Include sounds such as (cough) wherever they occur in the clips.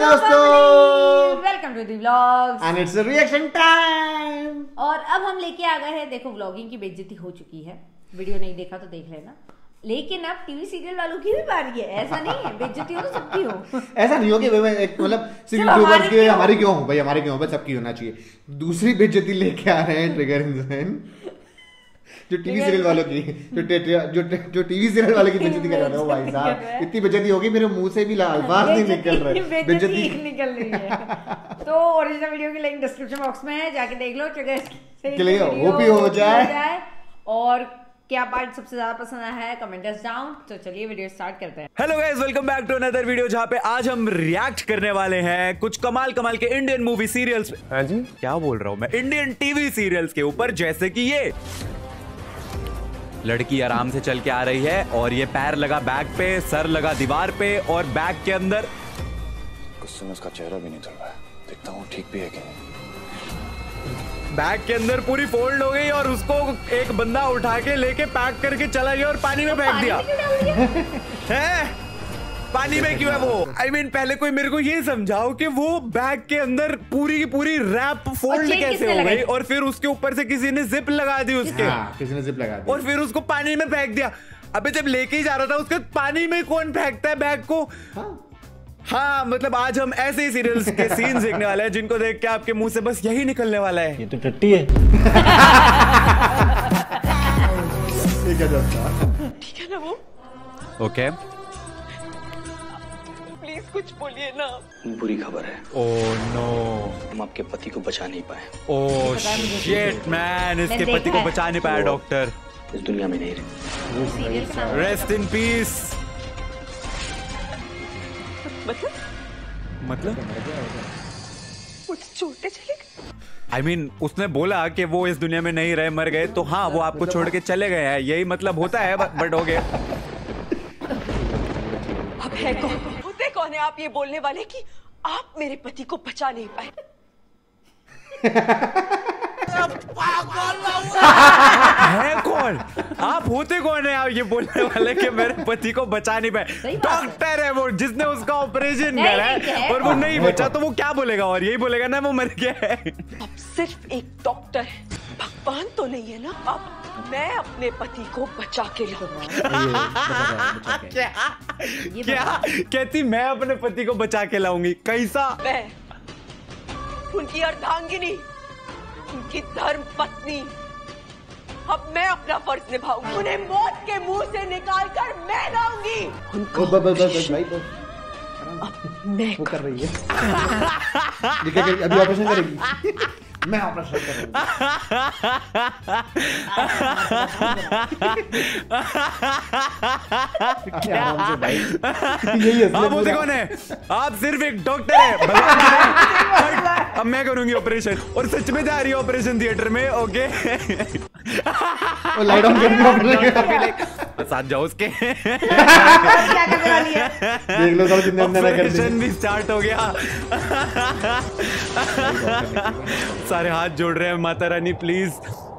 दोस्तों welcome to the vlogs and it's reaction time और अब हम लेके आ गए हैं देखो व्लॉगिंग की बेइज्जती हो चुकी है। वीडियो नहीं देखा तो देख लेना। लेकिन अब टीवी सीरियल वालों की भी बारी है ऐसा नहीं है बेइज्जती हो तो सबकी हो। ऐसा नहीं हो कि भाई एक मतलब (laughs) सिर्फ़ यूट्यूबर्स की क्यों? हमारी क्यों हो? भाई हमारी क्यों हो? बस सबकी होना चाहिए। दूसरी बेइज्जती लेके आ रहे हैं ट्रिगर इंसान जो टीवी सीरियल वालों की जो जो जो टीवी सीरियल वालों की बेइज्जती कर रहे हो भाई साहब। इतनी बेइज्जती होगी मेरे मुँह से भी अल्फाज नहीं निकल रहे। बेइज्जती निकल रही है। (laughs) तो ओरिजिनल वीडियो की लिंक डिस्क्रिप्शन बॉक्स में है जाके देख लो ट्रिगर से के लिए वो भी हो जाए। और क्या पार्ट सबसे ज़्यादा पसंद आया है? कमेंट डाउन तो चलिए वीडियो स्टार्ट करते हैं। Hello guys welcome back to another video जहाँ पे आज हम रिएक्ट करने वाले हैं कुछ कमाल कमाल के इंडियन मूवी सीरियल्स हाँ जी। क्या बोल रहा हूँ मैं? इंडियन टीवी सीरियल्स के ऊपर जैसे कि ये। लड़की आराम से चल के आ रही है और ये पैर लगा बैग पे सर लगा दीवार पे और बैग के अंदर। गुस्से समय उसका चेहरा भी नहीं चल रहा है। देखता हूँ ठीक भी है कि नहीं। बैग के अंदर पूरी फोल्ड हो गई और उसको एक बंदा उठा के लेके पैक करके चला गया और पानी में फेंक दिया? (laughs) है? पानी में क्यों है वो? आई I मीन mean, पहले कोई मेरे को ये समझाओ कि वो बैग के अंदर पूरी की पूरी रैप फोल्ड कैसे हो गई? और फिर उसके ऊपर से किसी ने जिप लगा दी उसके। हाँ किसी ने जिप लगा दी। और फिर उसको पानी में फेंक दिया। अबे जब लेके ही जा रहा था उसके पानी में कौन फेंकता है बैग को? हाँ। हाँ मतलब आज हम ऐसे ही सीरियल्स के (laughs) सीन्स देखने वाले हैं जिनको देख के आपके मुँह से बस यही निकलने वाला है। ये तो टट्टी है। (laughs) ठीक है है ना वो? ओके प्लीज़ कुछ बोलिए ना। बुरी खबर है। ओ नो हम आपके पति को बचा नहीं पाए। ओ शिट मैन इसके पति को बचा नहीं पाया डॉक्टर इस दुनिया में नहीं रहे। रेस्ट इन पीस मतलब? मतलब? छोड़ते चले गए। आई I मीन mean, उसने बोला कि वो इस दुनिया में नहीं रहे मर गए तो हाँ वो आपको छोड़ के चले गए हैं। यही मतलब होता है बट हो गया अब है कौन होते कौन है आप ये बोलने वाले कि आप मेरे पति को बचा नहीं पाए। है कौन? आप होते कौन है? आप ये बोलने वाले कि मेरे पति को बचा नहीं पाए। है। डॉक्टर है वो जिसने उसका ऑपरेशन करा है है। और वो नहीं बचा तो वो क्या बोलेगा? और यही बोलेगा ना वो मर गया है। अब सिर्फ़ एक डॉक्टर है। भगवान तो नहीं है ना अब मैं अपने पति को बचा के लाऊँगी (laughs) (laughs) क्या? क्या? कहती मैं अपने पति को बचा के लाऊँगी। कैसा? मैं उनकी अर्धांगिनी उनकी धर्म पत्नी। अब मैं अपना फ़र्ज़ निभाऊँगी। उन्हें मौत के मुँह से निकाल कर मैं लाऊँगी। उनको बस बस बस बस भाई बस। अब मैं कर रही है। (laughs) ये क्या करेगी? अभी ऑपरेशन करेगी? मैं ऑपरेशन करूँगी भाई। आप होते कौन है? आप सिर्फ़ एक डॉक्टर है। अब मैं करूँगी ऑपरेशन और सच में जा रही है ऑपरेशन थिएटर में ओके लाइट ऑन कर साथ जाओ उसके। देख लो सब ज़िंदगी अंदर ना कर ऑपरेशन भी स्टार्ट हो गया। सारे हाथ जोड़ रहे हैं माता रानी प्लीज़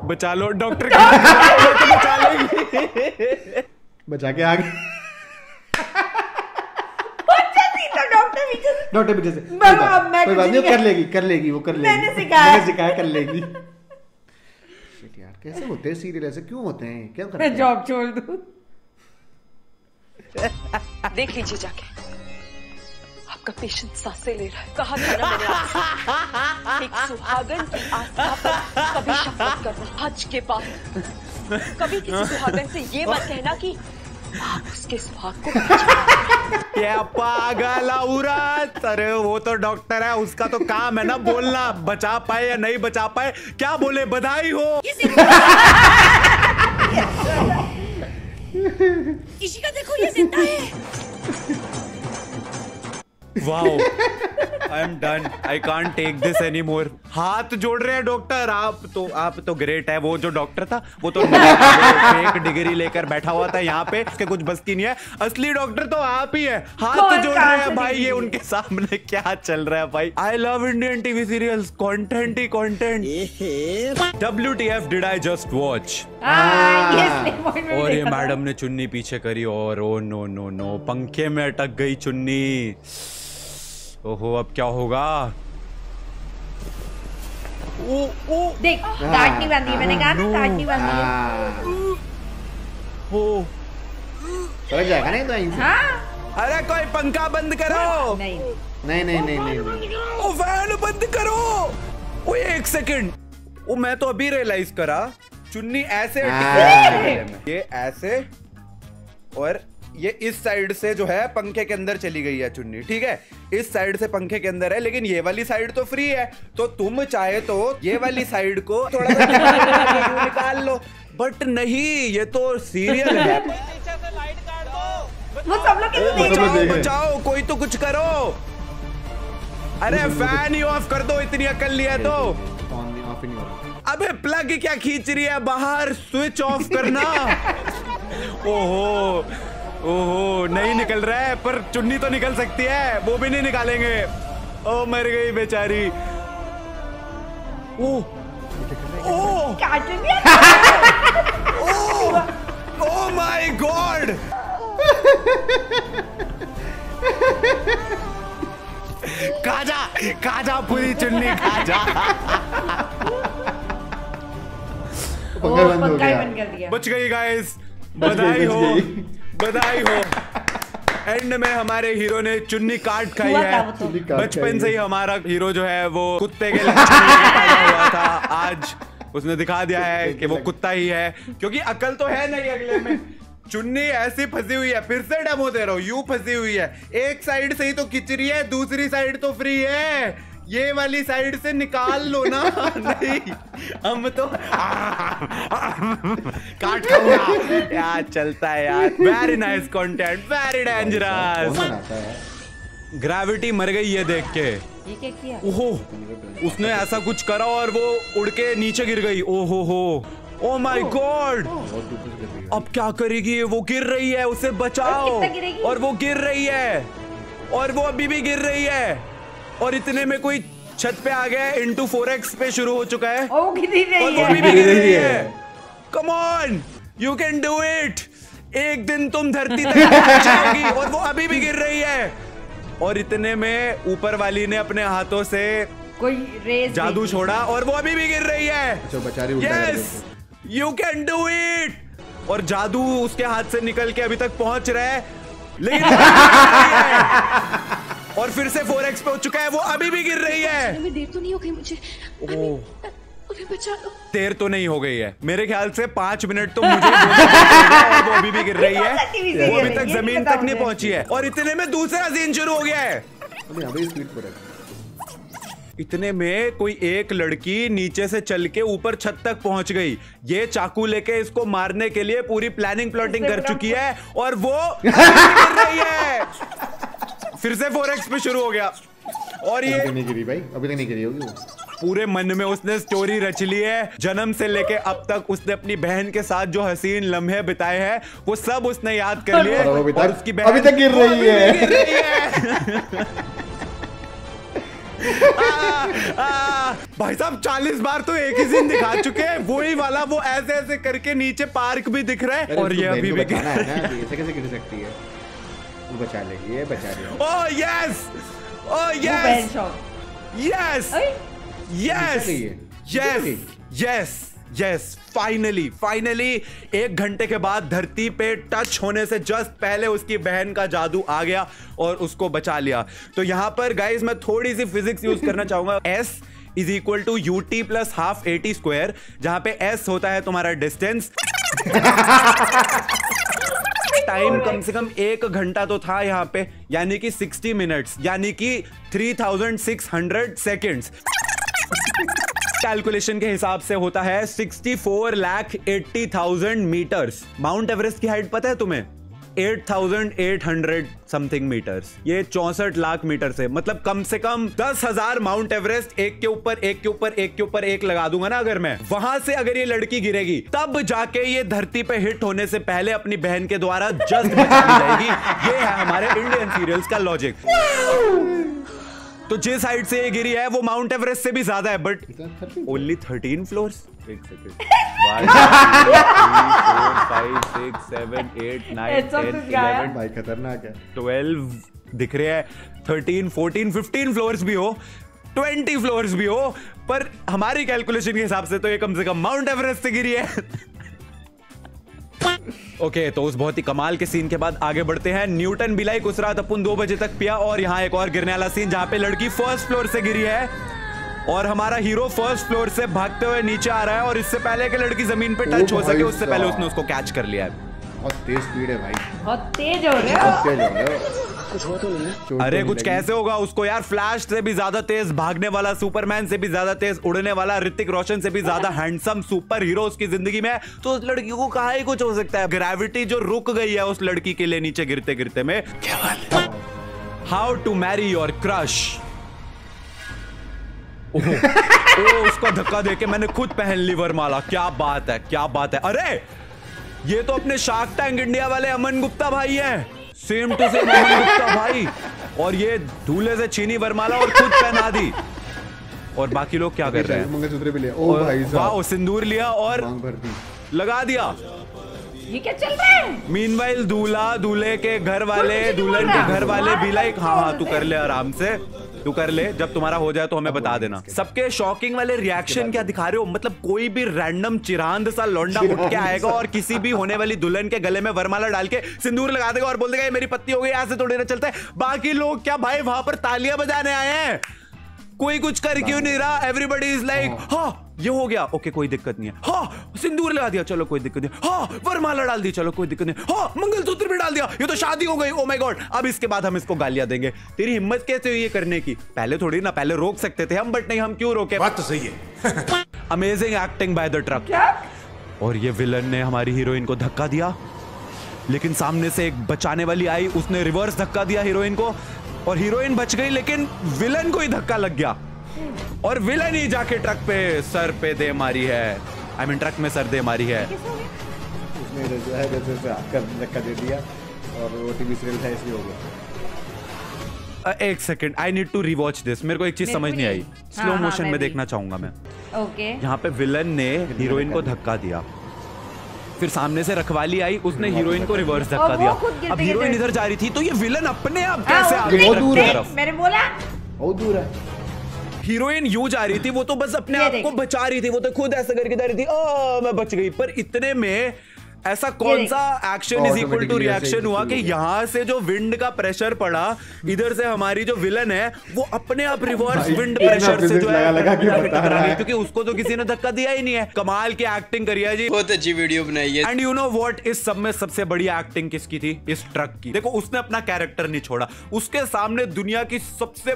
बचा लो। डॉक्टर (laughs) को बचा लेगी। बचा के आ गए। तो डॉक्टर पीछे से- कोई बात- बात नहीं कर लेगी कर लेगी वो कर लेगी। मैंने सिखाया। मैंने सिखाया कर लेगी। Shit यार कैसे होते हैं सीरियल ऐसे? क्यों होते हैं? क्या करते मैं हैं? जॉब छोड़ दूँ। देख लीजिए जाके। आपका पेशेंट साँसें ले रहा है। कहा था ना मैंने आपसे एक सुहागन की आस्था पर कभी शक मत करना आज के बाद। कभी किसी सुहागन से ये मत कहना कि आप उसके सुहाग को क्या पागल औरत? अरे वो तो डॉक्टर है उसका तो काम है ना बोलना। बचा पाए या नहीं बचा पाए क्या बोले? बधाई हो। इसी का देखो ये ज़िंदा है। Wow I am done I can't take this any more हाथ जोड़ रहे हैं डॉक्टर आप तो आप तो ग्रेट है. वो जो डॉक्टर था वो तो फेक डिग्री लेकर बैठा हुआ था यहाँ पे. उसके कुछ बस की नहीं है. असली डॉक्टर तो आप ही है. हाथ जोड़ रहे हैं भाई ये उनके सामने क्या चल रहा है भाई? I love Indian TV serial content he content W T F did I just watch और ये मैडम ने चुन्नी पीछे करी और ओ नो नो नो पंखे में अटक गई चुन्नी. ओहो अब क्या होगा? ओ ओ। देख गांठ नहीं बांधी मैंने कहा ना गांठ नहीं बांधी है। हाँ ओ। चला जाएगा नहीं तो यहीं से? हाँ। अरे कोई पंखा बंद करो। नहीं। नहीं नहीं नहीं नहीं नहीं। ओ फ़ैन बंद करो। ओ एक सेकंड ओ मैं तो अभी रियलाइज़ करा चुन्नी ऐसे हाँ। ये ऐसे और ये इस साइड से जो है पंखे के अंदर चली गई है चुन्नी ठीक है? इस साइड से पंखे के अंदर है लेकिन ये वाली साइड तो फ्री है। तो तुम चाहे तो ये वाली साइड को थोड़ा सा (laughs) निकाल- लो। बट नहीं ये तो सीरियल है। वो सब लोग बचाओ। बचाओ कोई तो कुछ करो। अरे फ़ैन ही ऑफ़ कर दो इतनी अकल लिया तो ऑफ़ नहीं हो रहा अबे प्लग क्या खींच रही है? बाहर स्विच ऑफ़ करना। (laughs) ओहो। ओहो नहीं निकल रहा है पर चुन्नी तो निकल सकती है वो भी नहीं निकालेंगे। ओ मर गई बेचारी। ओ माय गॉड काजा काजा पूरी चुन्नी काजा बच गई गाइस बधाई हो। गई। बधाई हो। एंड में हमारे हीरो ने चुन्नी काट खाई है। तो। बचपन से ही। हमारा हीरो जो है वो कुत्ते के (laughs) हुआ था। आज उसने दिखा दिया है कि वो कुत्ता ही है। क्योंकि अकल तो है नहीं अगले में। चुन्नी ऐसी फंसी हुई है फिर से डेमो दे रहा हूँ। यू फंसी हुई है। एक साइड से ही तो खिंच रही है दूसरी साइड तो फ्री है। ये वाली साइड से निकाल लो ना। नहीं हम तो काट खाऊँगा यार चलता है यार। Very nice content very dangerous gravity मर गई है देख के। ये क्या किया? ओहो उसने ऐसा कुछ करा और वो उड़ के नीचे गिर गई। ओहो हो। ओ माय गॉड अब क्या करेगी वो गिर रही है उसे बचाओ? और वो गिर रही है। और वो अभी भी गिर रही है। और इतने में कोई छत पे आ गया इंटू फोर एक्स पे शुरू हो चुका है। ओ रही वो है? गिर रही रही है। Come on you can do it एक दिन तुम धरती तक (laughs) और वो अभी भी गिर रही है। और इतने में ऊपर वाली ने अपने हाथों से कोई रेस जादू छोड़ा और वो अभी भी गिर रही है। Yes you can do it और जादू उसके हाथ से निकल के अभी तक पहुँच रहा है। लेकिन (laughs) और फिर से फोर एक्स पे हो चुका है वो अभी भी गिर रही है। देर तो नहीं हो गई मुझे। बचा देर तो नहीं हो गई है। मेरे ख्याल से पाँच मिनट तो मुझे वो अभी भी गिर रही है। (laughs) वो अभी तक ज़मीन तक नहीं पहुँची है। और इतने में दूसरा सीन शुरू हो गया है। है इतने में कोई एक लड़की नीचे से चल के ऊपर छत तक पहुँच गई। ये चाकू लेके इसको मारने के लिए पूरी प्लानिंग प्लॉटिंग कर चुकी है और वो गिर रही है। फिर से फोर एक्स पे शुरू हो गया। और ये नहीं गिरी भाई अभी तक नहीं गिरी होगी वो। पूरे मन में उसने स्टोरी रच ली है। जन्म से लेके अब तक उसने अपनी बहन के साथ जो हसीन लम्हे बिताए हैं वो सब उसने याद कर लिए। और उसकी बहन अभी तक गिर रही है। गिर रही है। आ, आ, भाई साहब चालीस बार तो एक ही सीन दिखा चुके हैं। वो ही वाला वो ऐसे ऐसे करके नीचे पार्क भी दिख रहा है। और ये अभी भी गिर सकती है? बचा लेगी ये बचा लेगी ओ yes oh yes yes yes yes yes yes finally finally एक घंटे के बाद धरती पे टच होने से जस्ट पहले उसकी बहन का जादू आ गया और उसको बचा लिया। तो यहाँ पर गाइज़ मैं थोड़ी सी फिजिक्स यूज़ करना चाहूँगा। S is equal to U T plus half A T square जहाँ पे एस होता है तुम्हारा डिस्टेंस (laughs) टाइम कम से कम एक घंटा तो था यहाँ पे यानी कि 60 मिनट्स यानी कि 3600 सेकेंड्स कैलकुलेशन के हिसाब से होता है 64 लाख 80,000 मीटर्स माउंट एवरेस्ट की हाइट पता है तुम्हें? 8,800 समथिंग मीटर्स ये चौसठ लाख मीटर से मतलब कम से कम दस हज़ार माउंट एवरेस्ट एक के ऊपर एक के ऊपर एक के ऊपर एक लगा दूँगा ना अगर मैं। वहाँ से अगर ये लड़की गिरेगी तब जाके ये धरती पे हिट होने से पहले अपनी बहन के द्वारा जस्ट जाएगी। ये है हमारे इंडियन सीरियल्स का लॉजिक तो जिस हाइट से ये गिरी है वो माउंट एवरेस्ट से भी ज़्यादा है बट ओनली थर्टीन फ्लोर एक सेकेंड खतरनाक है। ट्वेल्व दिख रहे हैं। थर्टीन फोर्टीन फिफ्टीन फ्लोर्स भी हो ट्वेंटी फ्लोर्स भी हो पर हमारी कैलकुलेशन के हिसाब से तो ये कम से कम माउंट एवरेस्ट से गिरी है। ओके okay, तो उस बहुत ही कमाल के सीन के बाद आगे बढ़ते हैं। न्यूटन बिलाई उस रात अपन दो बजे तक पिया और यहाँ एक और गिरने वाला सीन जहाँ पे लड़की फ़र्स्ट फ्लोर से गिरी है और हमारा हीरो फ़र्स्ट फ्लोर से भागते हुए नीचे आ रहा है और इससे पहले कि लड़की ज़मीन पे टच हो सके उससे पहले उसने उसको कैच कर लिया है। बहुत तेज स्पीड है भाई। बहुत तेज हो रहा हो। तेज हो रहे हो। चोट तो अरे कुछ कैसे होगा? उसको यार फ्लैश से भी ज़्यादा तेज भागने वाला सुपरमैन से भी ज़्यादा तेज उड़ने वाला ऋतिक रोशन से भी ज़्यादा हैंडसम सुपर हीरो उसकी ज़िंदगी में तो उस लड़की को कहा ही कुछ हो सकता है? ग्रेविटी जो रुक गई है उस लड़की के लिए नीचे गिरते गिरते में how to marry your crush oh उसको धक्का देके मैंने खुद पहन ली वरमाला क्या बात है क्या बात है। अरे ये तो अपने शार्क टैंक इंडिया वाले अमन गुप्ता भाई हैं। सेम टू सेम गुप्ता भाई। और ये धूले से चीनी वरमाला और खुद पहना दी। और बाकी लोग क्या कर रहे हैं? मंगलसूत्र भी लिया। ओ और भाई वाह साहब सिंदूर लिया और लगा दिया। ये क्या चल रहा है? मीनवाइल दूल्हा दूल्हे के घर वाले दुल्हन के घर वाले भी लाइक हाँ हाँ तू कर ले आराम से। तू कर ले जब तुम्हारा हो जाए तो हमें बता देना। सबके शॉकिंग वाले रिएक्शन क्या दिखा रहे हो? मतलब कोई भी रैंडम चिरांद सा लौंडा उठ के आएगा और किसी भी होने वाली दुल्हन के गले में वरमाला डाल के सिंदूर लगा देगा और बोल देगा "ये मेरी पत्ती हो गई ऐसे थोड़ी ना चलता है। बाकी लोग क्या भाई वहाँ पर तालियाँ बजाने आए हैं? कोई कुछ कर क्यों नहीं रहा? एवरीबडी इज़ लाइक हाँ ये हो गया। ओके कोई दिक्कत नहीं है। हाँ सिंदूर लगा दिया चलो कोई दिक्कत नहीं। हाँ वरमाला डाल दी चलो कोई दिक्कत नहीं। हाँ मंगलसूत्र भी डाल दिया ये तो शादी हो गई। ओ माय गॉड अब इसके बाद हम इसको गालियाँ देंगे। तेरी हिम्मत कैसे हुई ये करने की? पहले थोड़ी ना पहले रोक सकते थे हम बट नहीं हम क्यों रोके? बात तो सही है। Amazing acting by the truck और ये विलन ने हमारी हीरोइन को धक्का दिया। लेकिन सामने से एक बचाने वाली आई उसने रिवर्स धक्का दिया हीरोइन को। और हीरोइन बच गई लेकिन विलन को ही धक्का लग गया। और विलन ही जाके ट्रक पे सर पे दे मारी है। I I mean mean, truck में सर दे मारी है। उसने जैसे है जैसे धक्का दे दिया और वो टीवी सीरियल था इसलिए हो गया। एक second I need to rewatch this मेरे को एक चीज़ समझ नहीं आई। स्लो हाँ, हाँ, मोशन मैं में भी। देखना चाहूँगा मैं। ओके। यहाँ पे विलन ने हीरोइन को धक्का दिया। फिर सामने से रखवाली आई उसने हीरोइन को रिवर्स धक्का दिया। अब हीरोइन इधर जा रही थी तो ये विलन अपने आप हाँ, कैसे आ गया बहुत दूर है। मैंने बोला। बहुत दूर है। हीरोइन यू जा रही थी वो तो बस अपने आप को बचा रही थी वो तो खुद ऐसा करके जा रही थी ओ मैं बच गई। पर इतने में ऐसा कौन सा action is equal to reaction हुआ कि यहाँ से जो विंड का प्रेशर पड़ा इधर से हमारी जो विलन है वो अपने आप रिवर्स विंड प्रेशर से जो है लगा लगा के बता रहा है। क्योंकि उसको तो किसी ने धक्का दिया ही नहीं है। कमाल की एक्टिंग करी है जी। बहुत अच्छी वीडियो बनाई है। एंड यू नो वॉट इस सब में सबसे बड़ी एक्टिंग किसकी थी? इस ट्रक की। देखो उसने अपना कैरेक्टर नहीं छोड़ा। उसके सामने दुनिया की सबसे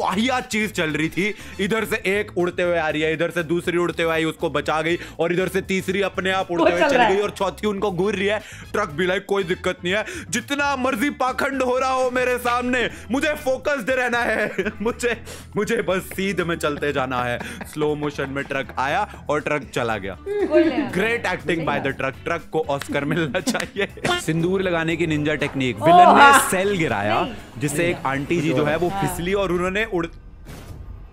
वाहियात चीज़ चल रही थी। इधर से एक उड़ते हुए आ रही है इधर से दूसरी उड़ते हुए आई उसको बचा गई और इधर से तीसरी अपने आप उड़ते हुए चल गई और चौथी उनको घूर रही है। ट्रक भी लाइक कोई दिक्कत नहीं है। जितना मर्ज़ी पाखंड हो रहा हो मेरे सामने मुझे फोकस्ड रहना है। (laughs) मुझे मुझे बस सीध में चलते जाना है। स्लो मोशन में ट्रक आया और ट्रक चला गया। Great acting by the truck truck को ऑस्कर मिलना चाहिए। (laughs) सिंदूर लगाने की निंजा टेक्निक विलन ने। सेल गिराया। जिससे एक आंटी जी जो है वो फिसली और उन्होंने उड़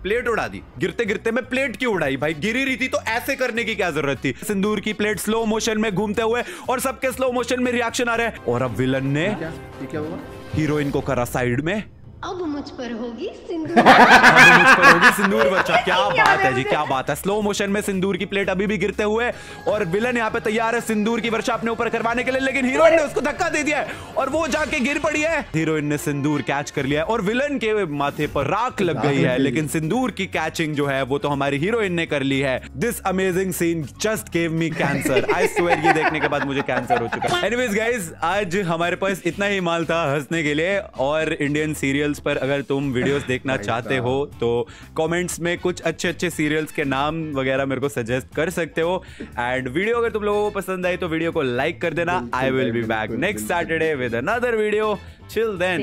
प्लेट उड़ा दी। गिरते गिरते में प्लेट क्यों उड़ाई भाई? गिरी रही थी तो ऐसे करने की क्या ज़रूरत थी? सिंदूर की प्लेट स्लो मोशन में घूमते हुए और सबके स्लो मोशन में रिएक्शन आ रहे हैं। और अब विलन ने हीरोइन को करा साइड में। अब मुझ पर होगी सिंदूर। (laughs) अब मुझ पर होगी सिंदूर बच्चा (laughs) क्या बात है जी क्या बात है। स्लो मोशन में सिंदूर की प्लेट अभी भी गिरते हुए और विलन यहाँ पे तैयार है सिंदूर की वर्षा अपने ऊपर करवाने के लिए लेकिन हीरोइन ने उसको धक्का दे दिया है और वो जाके गिर पड़ी है। हीरोइन ने सिंदूर कैच कर लिया है और विलन के माथे पर राख लग गई है लेकिन सिंदूर की कैचिंग जो है वो तो हमारी हीरोइन ने कर ली है। This amazing scene just gave me cancer I swear ये देखने के बाद मुझे कैंसर हो चुका है। एनीवेज गाइस आज हमारे पास इतना ही माल था हंसने के लिए और इंडियन सीरियल्स पर अगर तुम वीडियोस देखना चाहते हो तो कमेंट्स में कुछ अच्छे अच्छे सीरियल्स के नाम वगैरह मेरे को सजेस्ट कर सकते हो। एंड वीडियो अगर तुम लोगों को पसंद आई तो वीडियो को लाइक कर देना। I will be back next Saturday with another video chill then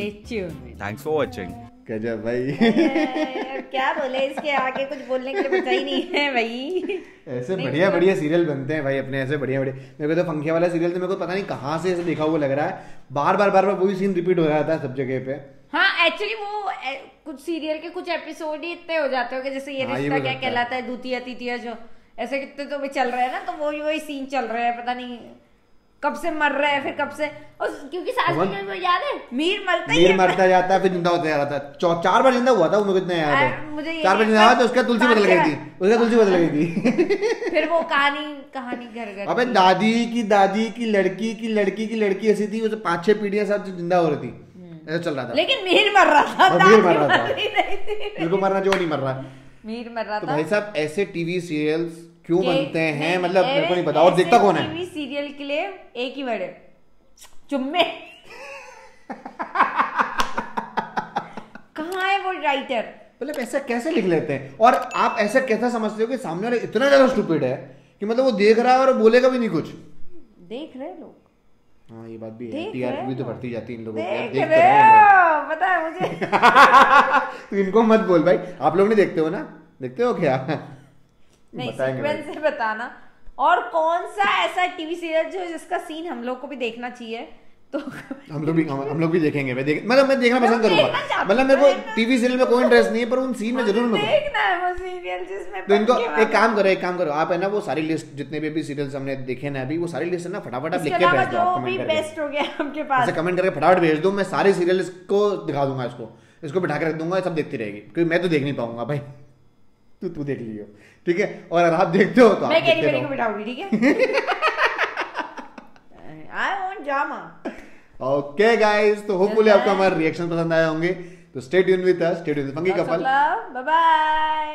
thanks for watching गजब भाई। (laughs) क्या बोले इसके आगे? कुछ बोलने के लिए बचा ही नहीं है भाई। ऐसे बढ़िया मतलब- बढ़िया सीरियल बनते हैं भाई अपने ऐसे बढ़िया बढ़िया। मेरे को तो पंखे वाला सीरियल तो मेरे को पता नहीं कहाँ से ऐसे देखा हुआ लग रहा है। बार बार बार बार वही सीन रिपीट हो रहा था सब जगह पे। हाँ एक्चुअली वो ए, कुछ सीरियल के कुछ एपिसोड ही इतने हो जाते हो कि जैसे ये हाँ, रिश्ता क्या कहलाता है द्वितीय तृतीय जो ऐसे कितने तो भी चल रहे हैं ना तो वो वही सीन चल रहा है पता नहीं कब से मर रहे हैं फिर कब से और क्योंकि सास कौन? में याद है? मीर मरता ही मीर है मरता जाता है फिर ज़िंदा होता जा रहा था चार बार ज़िंदा हुआ था वो मेरे को इतना याद है। मुझे चार बार ज़िंदा हुआ था उसका तुलसी बदल गई थी। उसका तुलसी बदल गई थी। फिर वो कहानी कहानी घर घर अबे दादी की दादी की लड़की की लड़की की लड़की ऐसी थी वो जो पाँच छह पीढ़ियाँ जो ज़िंदा हो रही थी। ऐसा चल रहा था। लेकिन मीर मर रहा था मीर मर रहा था। मर ही मेरे को मरना जो नहीं मर रहा। मीर मर रहा तो था। भाई साहब ऐसे टीवी सीरियल्स क्यों बनते हैं? मतलब मेरे को नहीं पता। और देखता कौन है? टीवी सीरियल के लिए एक ही वर्ड है। चुम्मे। कहाँ है वो राइटर मतलब ऐसा कैसे लिख लेते हैं? और आप ऐसा कैसा समझते हो कि सामने वाला इतना ज़्यादा स्टूपिड है कि मतलब वो देख रहा है और बोलेगा भी नहीं कुछ? देख रहे लोग। हाँ ये बात भी है। टीआरपी भी तो बढ़ती जाती है इन लोगों की। देख तो रहे हैं। हो पता है मुझे। (laughs) तो इनको मत बोल भाई। आप लोग नहीं देखते हो ना? देखते हो क्या? (laughs) नहीं सीक्वेंस से बताना। और कौन सा ऐसा टीवी सीरियल जो जिसका सीन हम लोग को भी देखना चाहिए? तो हम लोग भी हम, लोग भी देखेंगे। मैं देख मतलब मैं देखना पसंद करूँगा। मतलब मेरे को टीवी सीरियल में कोई इंटरेस्ट नहीं है पर उन सीन में ज़रूर मैं देखना है वो सीरियल जिसमें तो इनको एक काम करो एक काम करो। आप है ना वो सारी लिस्ट जितने भी भी सीरियल्स हमने देखे ना अभी वो सारी लिस्ट है ना फटाफट आप लिख के भेज दो कमेंट करके। बेस्ट हो गया आपके पास। ऐसे कमेंट करके फटाफट भेज दो मैं सारे सीरियल को दिखा दूँगा इसको। इसको बिठा के रख दूँगा सब देखती रहेगी क्योंकि मैं तो देख नहीं पाऊँगा भाई। तू तू देख लियो। ठीक है? और अगर आप देखते हो तो आप देखते को रहो। बिठाऊँगी ठीक है? (laughs) आई वांट जामा ओके गाइस तो होपफुली बोले आपको. हमारे रिएक्शन पसंद आए होंगे। तो stay tune with us stay tune funky couple bye bye